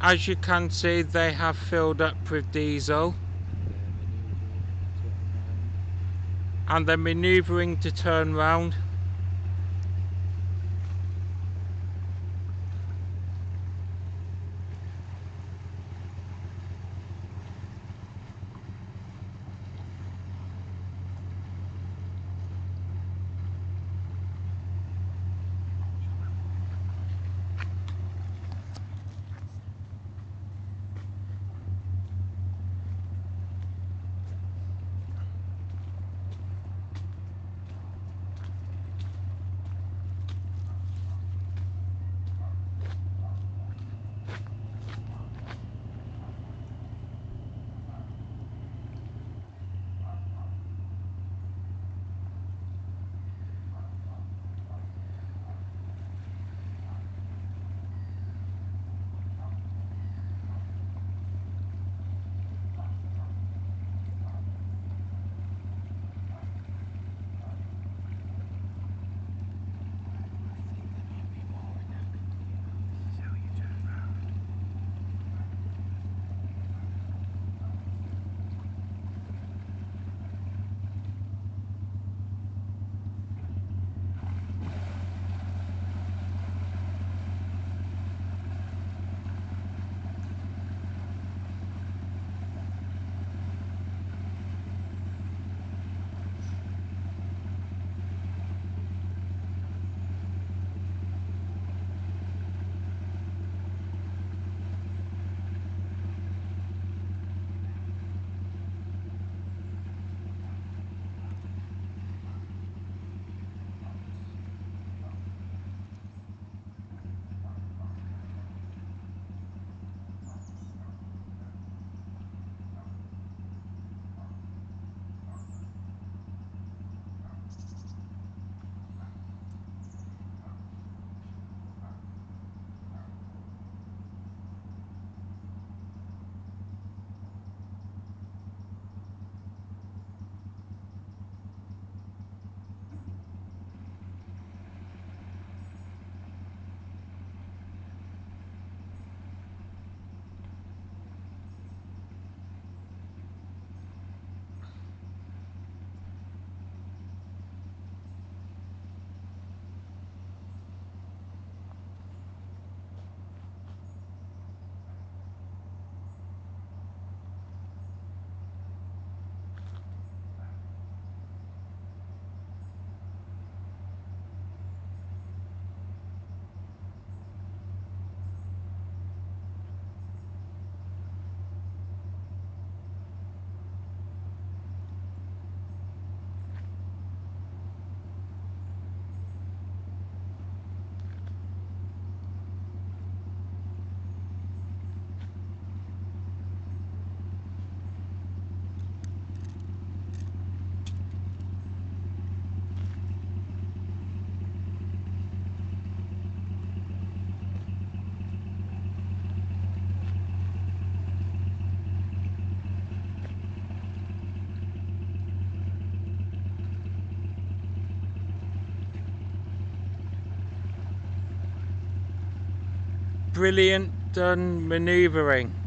as you can see they have filled up with diesel. And they're manoeuvring to turn round brilliant done manoeuvring